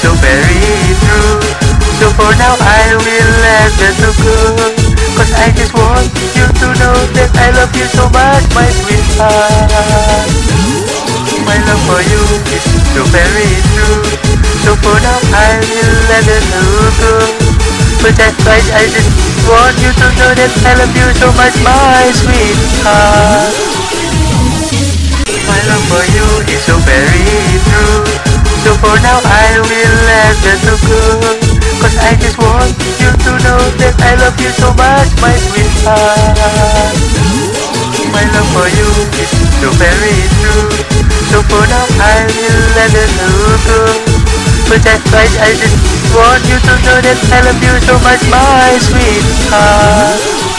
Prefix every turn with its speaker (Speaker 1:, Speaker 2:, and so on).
Speaker 1: so very true So for now I will let that to go. Cause I just want you to know that I love you so much my sweetheart. My love for you is so very true So for now I will let it go. But that's why I just want you to know that I love you so much my sweetheart now I will let that go Cause I just want you to know that I love you so much my sweetheart. My love for you is so very true. So for now I will let it go But that's why I just want you to know that I love you so much my sweetheart